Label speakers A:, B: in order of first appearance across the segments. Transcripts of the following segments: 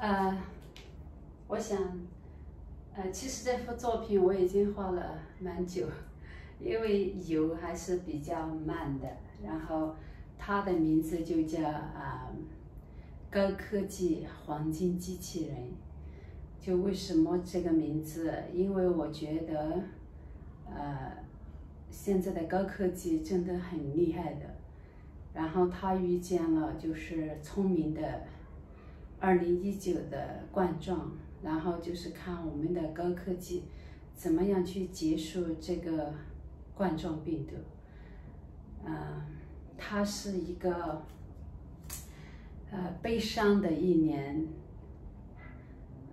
A: 呃，我想，呃，其实这幅作品我已经画了蛮久，因为油还是比较慢的。然后它的名字就叫啊，高科技黄金机器人。就为什么这个名字？因为我觉得，呃，现在的高科技真的很厉害的。然后他遇见了就是聪明的。二零一九的冠状，然后就是看我们的高科技怎么样去结束这个冠状病毒。嗯，它是一个呃悲伤的一年，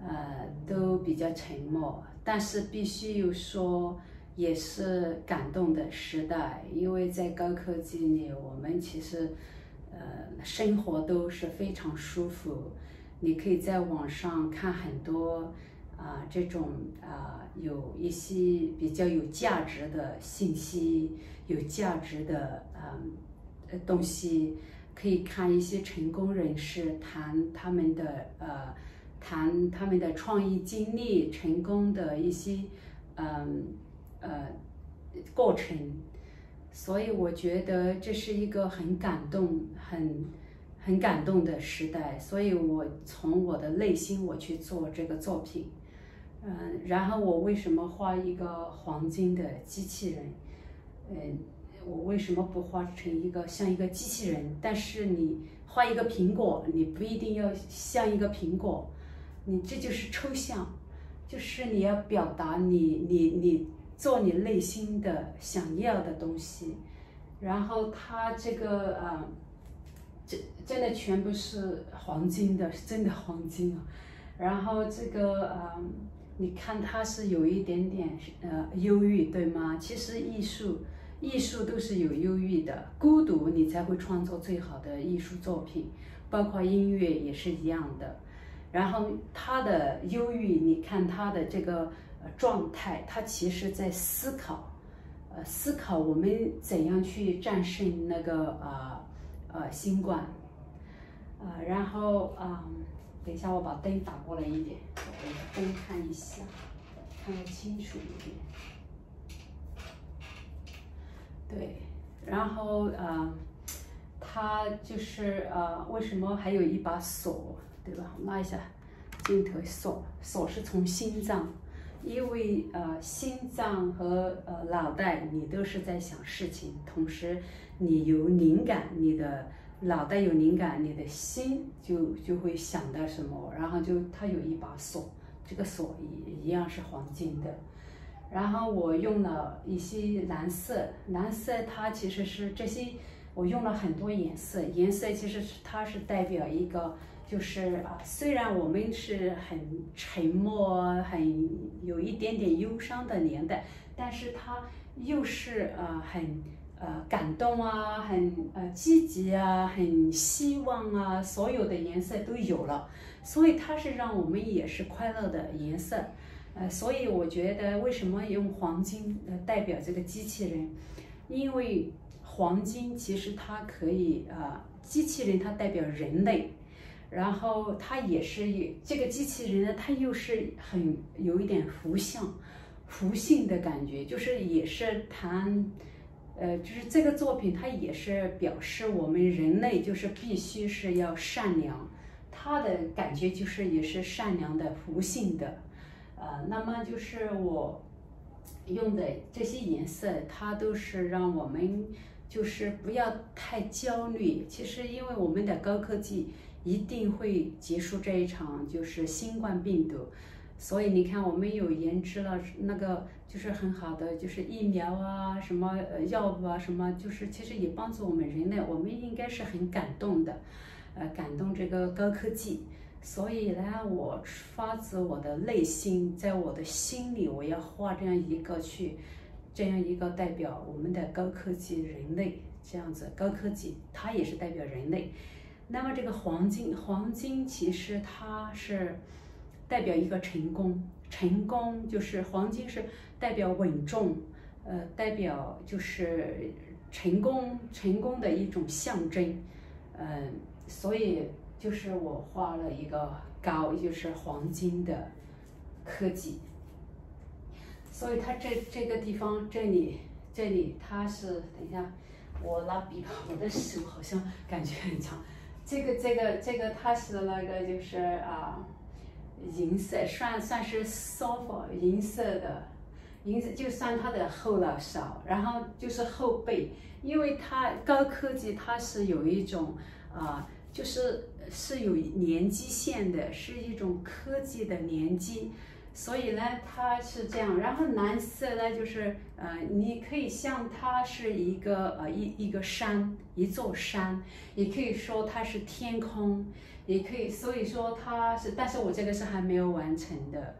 A: 呃都比较沉默，但是必须又说也是感动的时代，因为在高科技里，我们其实呃生活都是非常舒服。你可以在网上看很多啊，这种啊，有一些比较有价值的信息，有价值的嗯东西，可以看一些成功人士谈他们的呃，谈他们的创意经历，成功的一些嗯呃过程，所以我觉得这是一个很感动，很。很感动的时代，所以我从我的内心我去做这个作品，嗯，然后我为什么画一个黄金的机器人？嗯，我为什么不画成一个像一个机器人？但是你画一个苹果，你不一定要像一个苹果，你这就是抽象，就是你要表达你你你做你内心的想要的东西，然后它这个啊。真的全部是黄金的，是真的黄金啊！然后这个呃，你看它是有一点点呃忧郁，对吗？其实艺术，艺术都是有忧郁的，孤独你才会创作最好的艺术作品，包括音乐也是一样的。然后他的忧郁，你看他的这个状态，他其实在思考，呃，思考我们怎样去战胜那个。呃，呃新冠，呃，然后嗯，等一下我把灯打过来一点，我灯看一下，看得清楚一点。对，然后呃，它就是呃，为什么还有一把锁，对吧？拉一下镜头，锁锁是从心脏，因为呃，心脏和呃脑袋你都是在想事情，同时。你有灵感，你的脑袋有灵感，你的心就就会想到什么，然后就它有一把锁，这个锁一一样是黄金的。然后我用了一些蓝色，蓝色它其实是这些，我用了很多颜色，颜色其实是它是代表一个，就是啊，虽然我们是很沉默、很有一点点忧伤的年代，但是它又是呃很。呃，感动啊，很呃积极啊，很希望啊，所有的颜色都有了，所以它是让我们也是快乐的颜色。呃，所以我觉得为什么用黄金呃代表这个机器人？因为黄金其实它可以呃，机器人它代表人类，然后它也是这个机器人呢，它又是很有一点福相、福性的感觉，就是也是谈。呃，就是这个作品，它也是表示我们人类就是必须是要善良，它的感觉就是也是善良的、福性的，呃，那么就是我用的这些颜色，它都是让我们就是不要太焦虑。其实，因为我们的高科技一定会结束这一场就是新冠病毒。所以你看，我们有研制了那个就是很好的，就是疫苗啊，什么呃药物啊，什么就是其实也帮助我们人类，我们应该是很感动的，呃，感动这个高科技。所以呢，我发自我的内心，在我的心里，我要画这样一个去，这样一个代表我们的高科技人类这样子，高科技它也是代表人类。那么这个黄金，黄金其实它是。代表一个成功，成功就是黄金是代表稳重，呃，代表就是成功，成功的一种象征，嗯，所以就。是我画了一个高，就是黄金的科技。所以它这这个地方这里这里它是等一下，我拿笔吧，我的手好像感觉很长。这个这个这个它是那个就是啊，银色算算是 soft 银色的，银色就算它的后脑勺，然后就是后背，因为它高科技它是有一种啊，就是是有年纪线的，是一种科技的年纪。所以呢，它是这样。然后蓝色呢，就是呃，你可以像它是一个呃一一个山，一座山，也可以说它是天空，也可以。所以说它是，但是我这个是还没有完成的，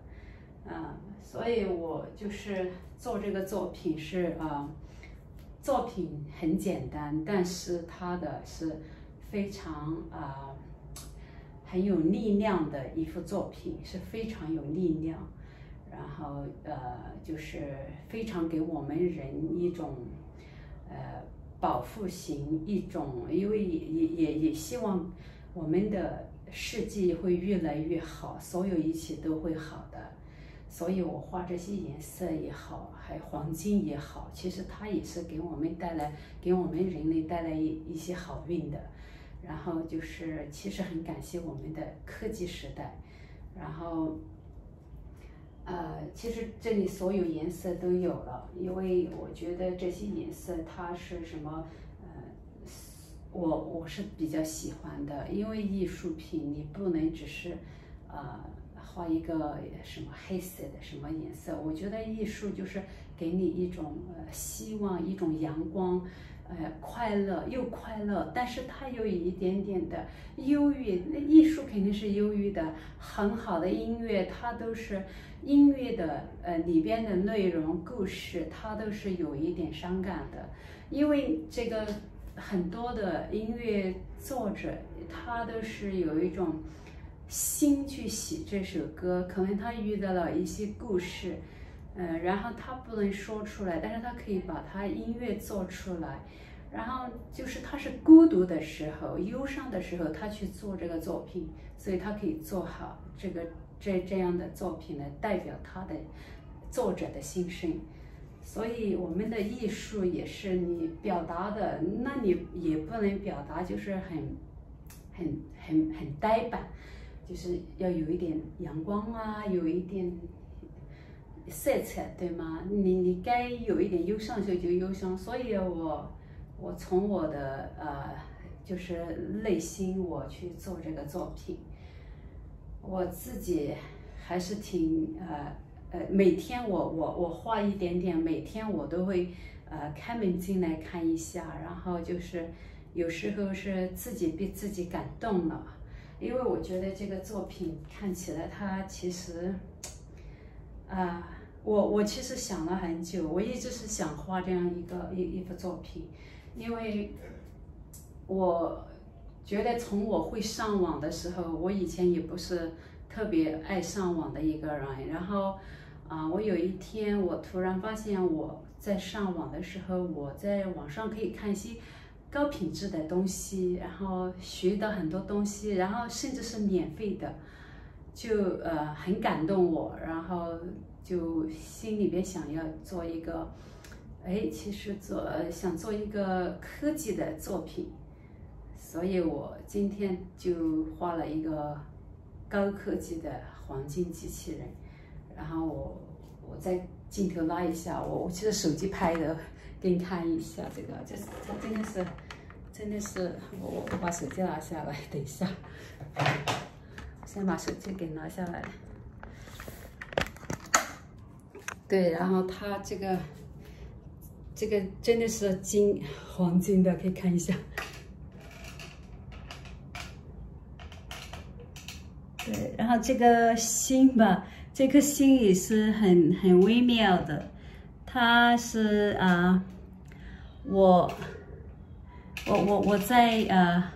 A: 嗯，所以我就是做这个作品是啊，作品很简单，但是它的是非常啊。很有力量的一幅作品，是非常有力量，然后呃，就是非常给我们人一种呃保护型一种，因为也也也也希望我们的世界会越来越好，所有一切都会好的，所以我画这些颜色也好，还黄金也好，其实它也是给我们带来给我们人类带来一一些好运的。然后就是，其实很感谢我们的科技时代。然后，呃，其实这里所有颜色都有了，因为我觉得这些颜色它是什么？呃，我我是比较喜欢的，因为艺术品你不能只是，呃，画一个什么黑色的什么颜色。我觉得艺术就是给你一种呃希望，一种阳光。呃，快乐又快乐，但是它有一点点的忧郁。那艺术肯定是忧郁的。很好的音乐，它都是音乐的呃里边的内容、故事，它都是有一点伤感的。因为这个很多的音乐作者，他都是有一种心去写这首歌，可能他遇到了一些故事。嗯，然后他不能说出来，但是他可以把他音乐做出来，然后就是他是孤独的时候、忧伤的时候，他去做这个作品，所以他可以做好这个这这样的作品来代表他的作者的心声。所以我们的艺术也是你表达的，那你也不能表达就是很很很很呆板，就是要有一点阳光啊，有一点。色彩对吗？你你该有一点忧伤的时候就忧伤，所以我我从我的呃就是内心我去做这个作品，我自己还是挺呃呃每天我我我画一点点，每天我都会呃开门进来看一下，然后就是有时候是自己被自己感动了，因为我觉得这个作品看起来它其实啊。我我其实想了很久，我一直是想画这样一个一一幅作品，因为我觉得从我会上网的时候，我以前也不是特别爱上网的一个人。然后啊，我有一天我突然发现我在上网的时候，我在网上可以看一些高品质的东西，然后学到很多东西，然后甚至是免费的，就呃很感动我，然后。就心里边想要做一个，哎，其实做想做一个科技的作品，所以我今天就画了一个高科技的黄金机器人，然后我我在镜头拉一下，我我其实手机拍的，给你看一下这个，这这真的是真的是我我把手机拿下来，等一下，先把手机给拿下来。对，然后它这个，这个真的是金黄金的，可以看一下。对，然后这个心吧，这颗心也是很很微妙的，它是啊，我，我我我在呃。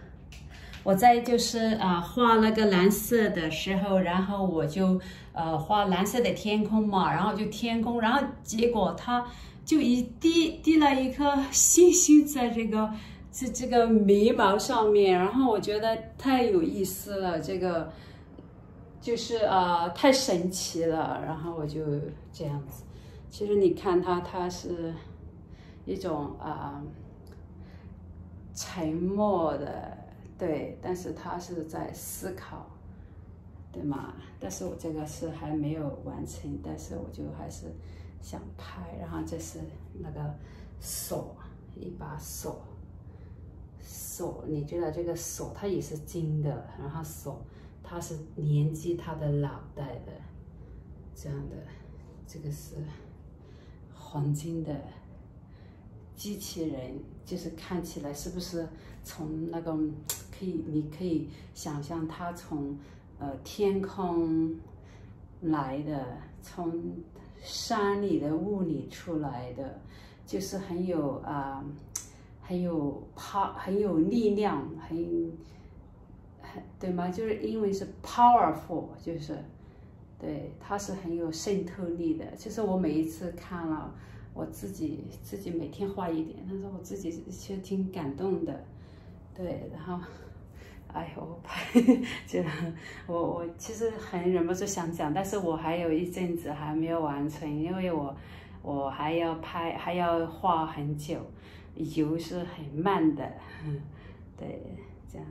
A: 我在就是啊画那个蓝色的时候，然后我就呃画蓝色的天空嘛，然后就天空，然后结果它就一滴滴了一颗星星在这个这这个眉毛上面，然后我觉得太有意思了，这个就是呃太神奇了，然后我就这样子。其实你看它，它是一种啊沉默的，对，但是他是在思考，对吗？但是我这个是还没有完成，但是我就还是想拍。然后这是那个锁，一把锁。锁，你觉得这个锁它也是金的，然后锁它是连接它的脑袋的，这样的，这个是黄金的机器人，就是看起来是不是从那个可以，你可以想象它从呃天空来的，从山里的雾里出来的，就是很有啊。很有 pow 很有力量，很对吗？就是因为是 powerful，就是对，它是很有渗透力的。其实我每一次看了，我自己自己每天画一点，但是我自己其实挺感动的。对，然后，哎呦，我拍，就我我其实很忍不住想讲，但是我还有一阵子还没有完成，因为我我还要拍，还要画很久。油是很慢的，对，这样。